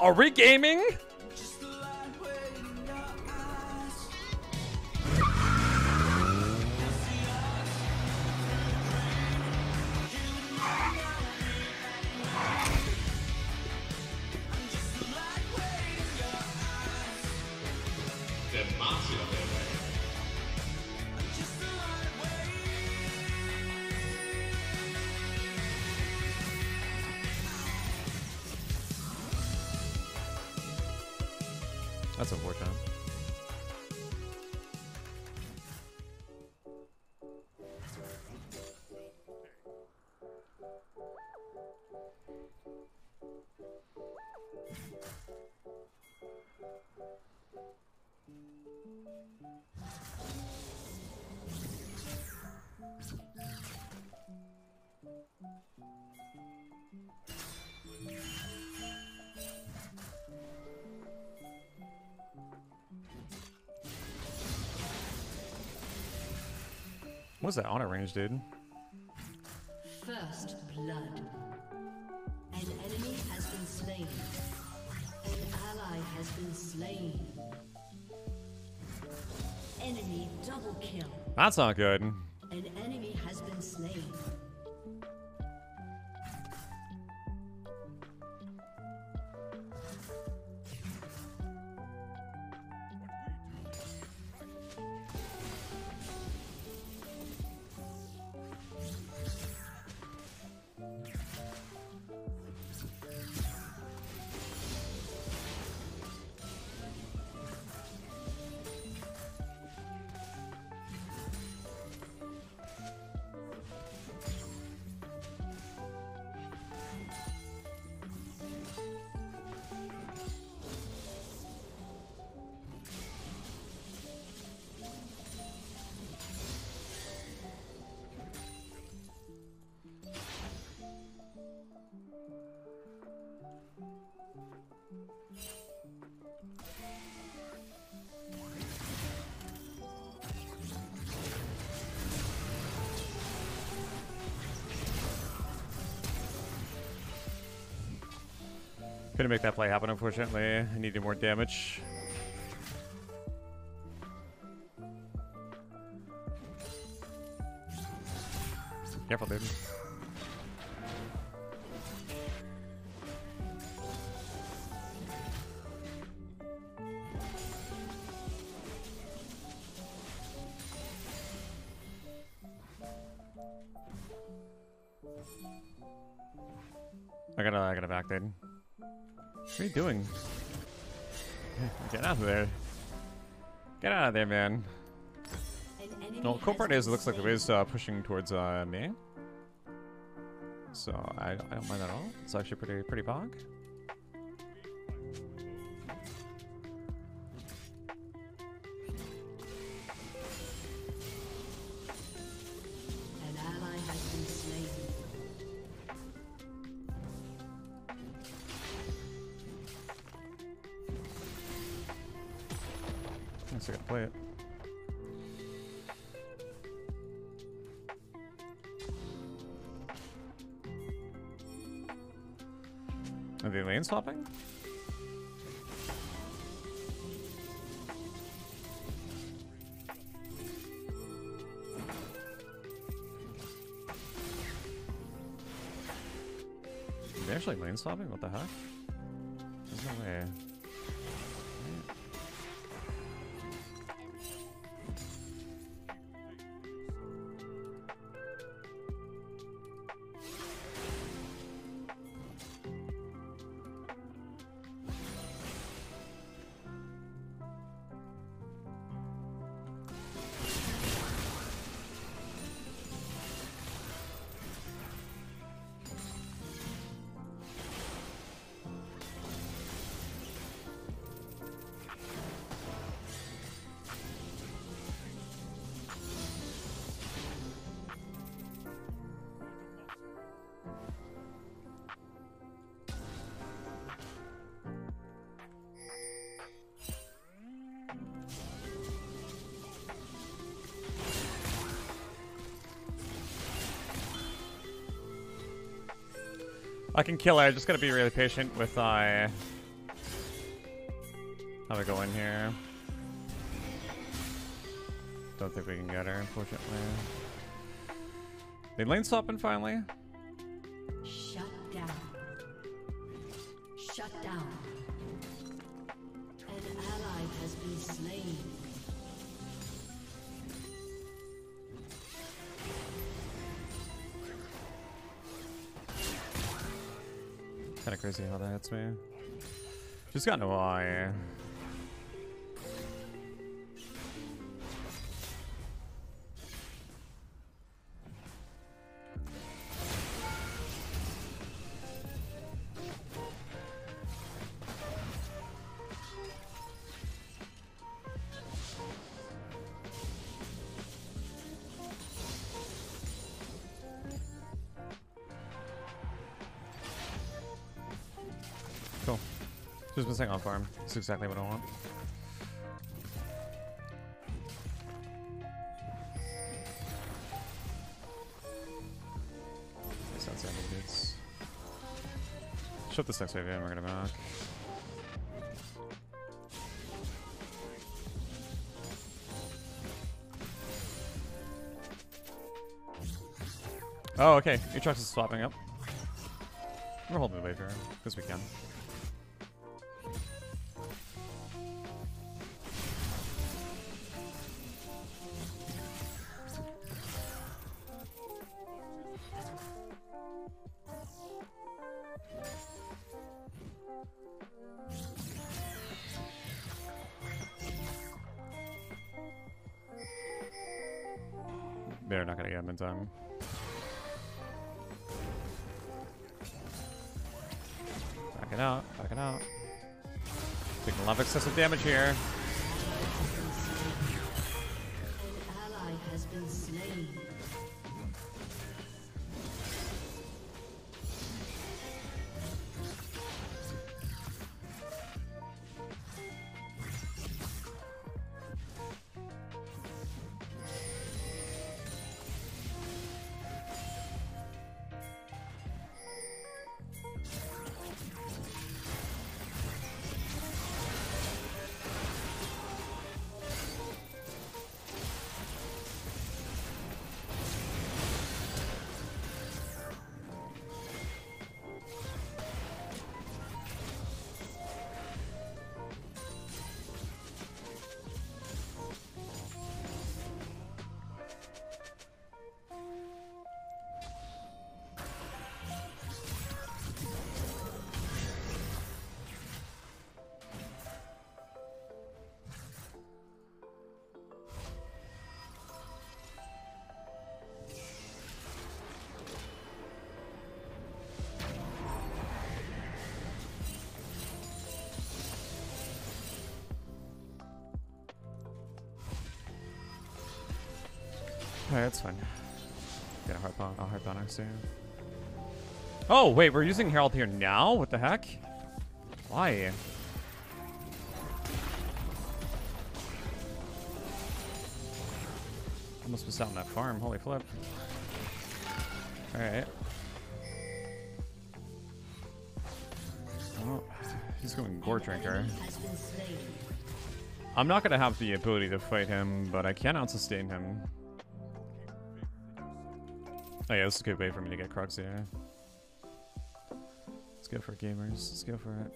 Are we gaming? That's unfortunate. What's that honor range, dude? First blood. An enemy has been slain. An ally has been slain. Enemy double kill. That's not good. An enemy has been slain. Couldn't make that play happen, unfortunately. I needed more damage. Careful, dude. I gotta, I gotta back, dude. What are you doing? Get out of there. Get out of there, man. No, cool part is it looks like it slain. uh, pushing towards uh, me. So I, I don't mind at all. It's actually pretty pretty bog. Are they lane swapping? Are they actually lane swapping? What the heck? I can kill her. I just gotta be really patient with I. Uh, how we go in here? Don't think we can get her, unfortunately. They lane stopping finally. Crazy how that hits me. Just got no eye. Just missing on farm. That's exactly what I want. Sounds like boots. Shut this next wave in, we're gonna back. Oh, okay. Aatrox is swapping up. We're holding the wave here, because we can. In time. Back it out, back it out. Taking a lot of excessive damage here. An ally has been slain. Alright, that's fine. Get a harp on, I'll harp on her soon. Oh, wait, we're using Herald here now? What the heck? Why? Almost missed out on that farm. Holy flip. Alright. Oh, he's going Goredrinker. I'm not gonna have the ability to fight him, but I can out-sustain him. Oh yeah, this is a good way for me to get Krugs here. Let's go for gamers. Let's go for it.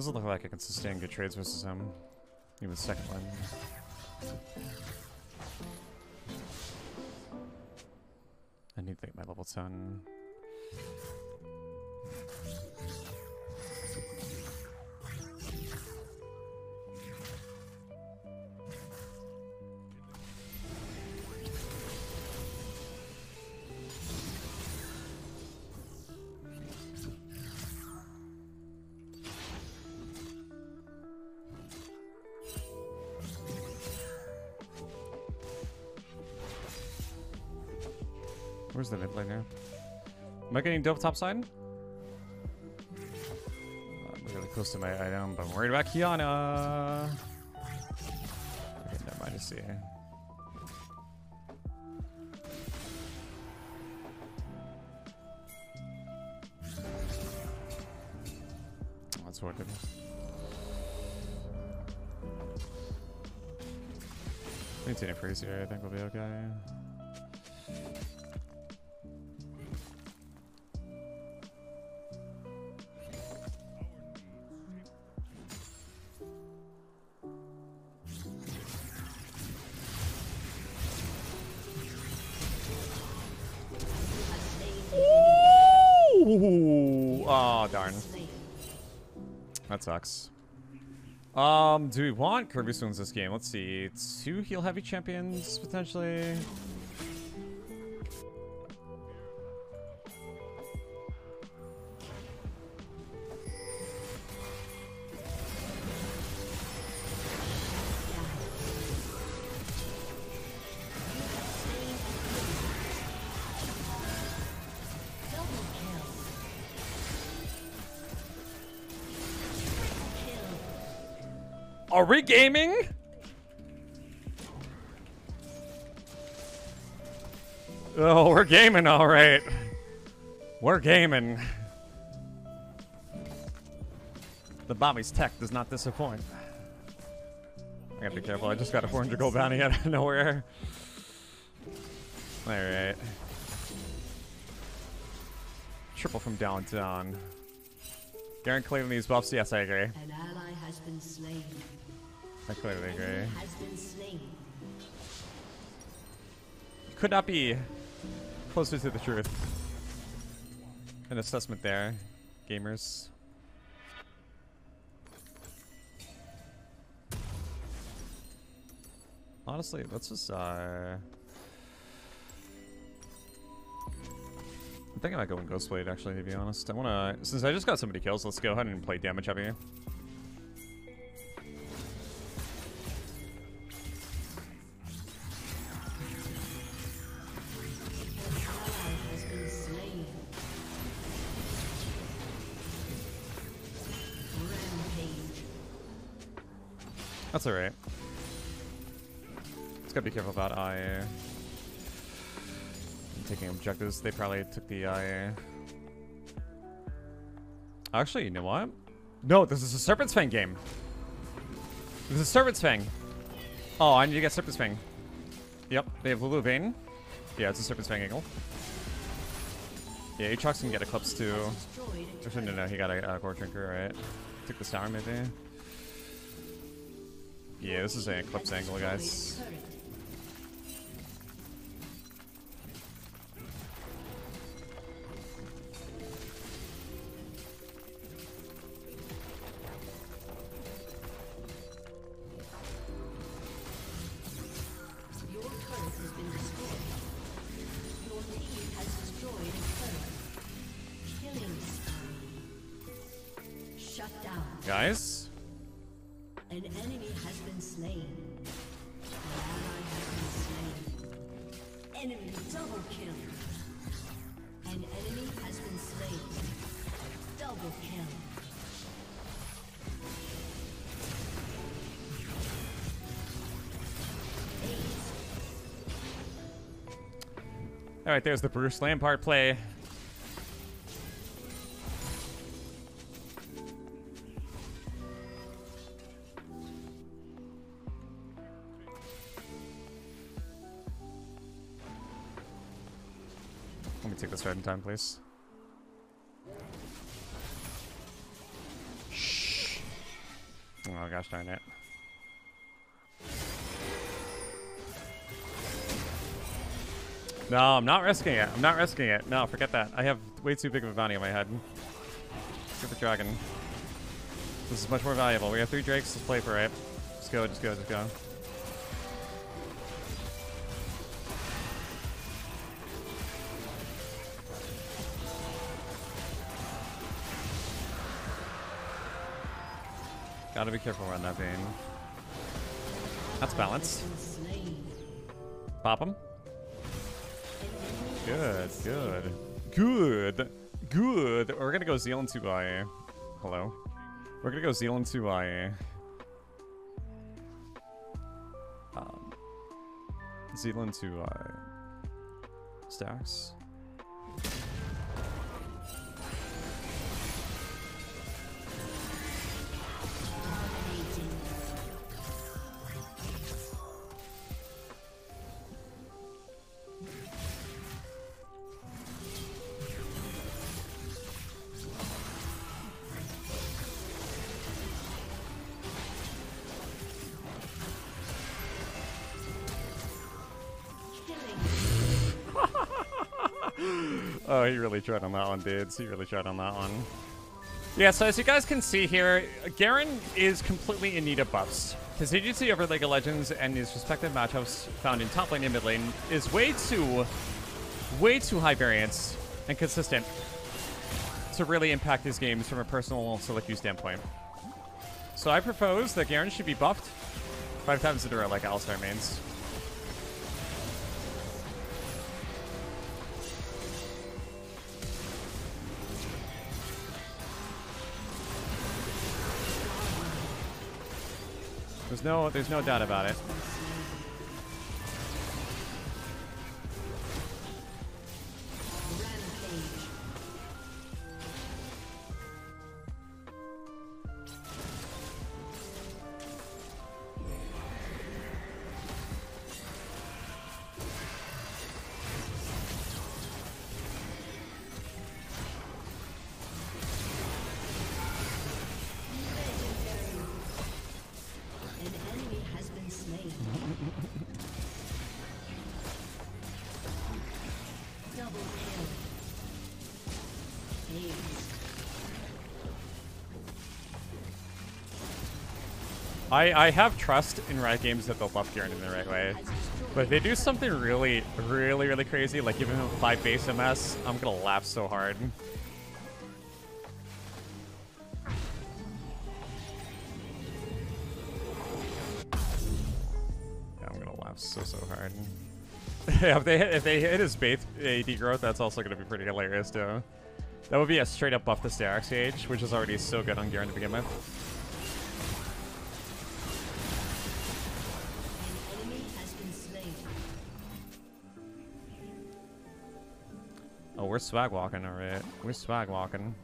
Doesn't look like I can sustain good trades versus him. Even second one. I need to get my level 10. Where's the mid laner? Am I getting dope top side? Uh, I'm really close to my item, but I'm worried about Qiyana. Okay, never mind, I see. That's what I did. Maintain freeze here, I think we'll be okay. That sucks. Um, do we want Kirby Spoons this game? Let's see. Two heal heavy champions, potentially. We gaming? Oh, we're gaming, all right. We're gaming. The Bobby's tech does not disappoint. I gotta be careful. I just got a 400 gold bounty out of nowhere. All right. Triple from downtown. Garen clearly these buffs. Yes, I agree. An ally has been slain. I clearly agree. Has. Could not be closer to the truth. An assessment there, gamers. Honestly, let's just, uh... I'm thinking about going Ghostblade, actually, to be honest. I wanna... Since I just got so many kills, let's go ahead and play damage heavy. Alright. Just gotta be careful about IA. I'm taking objectives. They probably took the IA. Actually, you know what? No, this is a Serpent's Fang game. This is Serpent's Fang. Oh, I need to get Serpent's Fang. Yep, they have Lulu Vayne. Yeah, it's a Serpent's Fang angle. Yeah, Aatrox can get Eclipse too. No, no, he got a, a Goredrinker, right? Took the Sour maybe. Yeah, this is an Eclipse angle, guys. turret. Your turret has been destroyed. Your team has destroyed a turret. Killing spree. Shut down. Guys, An enemy has been slain. An ally has been slain. Enemy double kill. An enemy has been slain. Double kill. All right, there's the Bruce Lampard play. Let me take this right in time, please. Shh. Oh gosh darn it. No, I'm not risking it. I'm not risking it. No, forget that. I have way too big of a bounty on my head. Let's get the dragon. This is much more valuable. We have three drakes. Let's play for it. Just go, just go, just go. Gotta be careful around that Vayne. That's balanced. Pop him. Good, good. Good. Good. We're gonna go Zeal into IA. Hello. We're gonna go Zeal into IA. Um, Zeal into IA. Stacks. Oh, he really tried on that one, dudes. He really tried on that one. Yeah, so as you guys can see here, Garen is completely in need of buffs. His agency over League of Legends and his respective matchups found in top lane and mid lane is way too, way too high variance and consistent to really impact his games from a personal queue standpoint. So I propose that Garen should be buffed five times in a row like Alistar mains. There's no, there's no doubt about it. I, I have trust in Riot Games that they'll buff Garen in the right way. But if they do something really, really, really crazy, like giving him 5 base MS, I'm gonna laugh so hard. Yeah, I'm gonna laugh so, so hard. yeah, if they hit, if they hit his base AD growth, that's also gonna be pretty hilarious too. That would be a straight up buff to Static Sage, which is already so good on Garen to begin with. We're swag walking, alright. We're swag walking.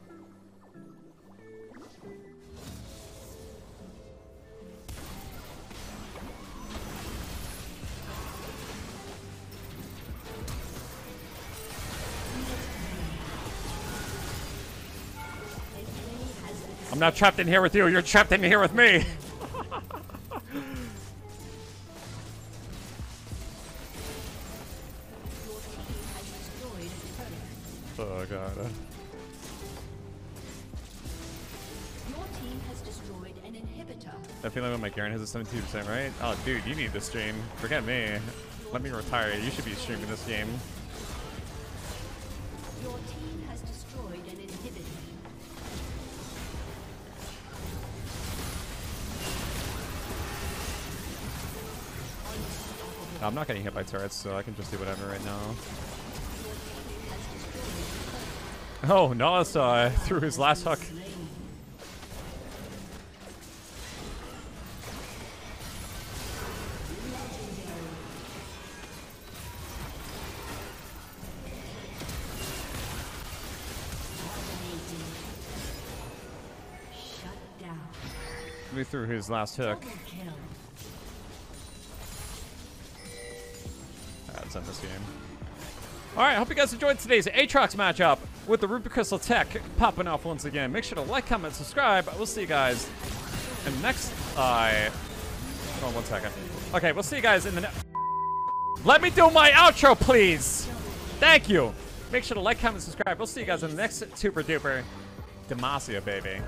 I'm not trapped in here with you, you're trapped in here with me! oh god. Your team has destroyed an inhibitor. I feel like my Garen has a 17%, right? Oh, dude, you need to stream. Forget me. Let me retire. You should be streaming this game. Your team has destroyed an inhibitor. I'm not getting hit by turrets, so I can just do whatever right now. Oh, Nala uh, threw his last hook. He threw his last hook. Double kill. This game. Alright, hope you guys enjoyed today's Aatrox matchup with the Ruby Crystal Tech popping off once again. Make sure to like, comment, subscribe. We'll see you guys in the next... Uh, hold on one second. Okay, we'll see you guys in the next... Let me do my outro, please. Thank you. Make sure to like, comment, subscribe. We'll see you guys in the next super duper Demacia, baby.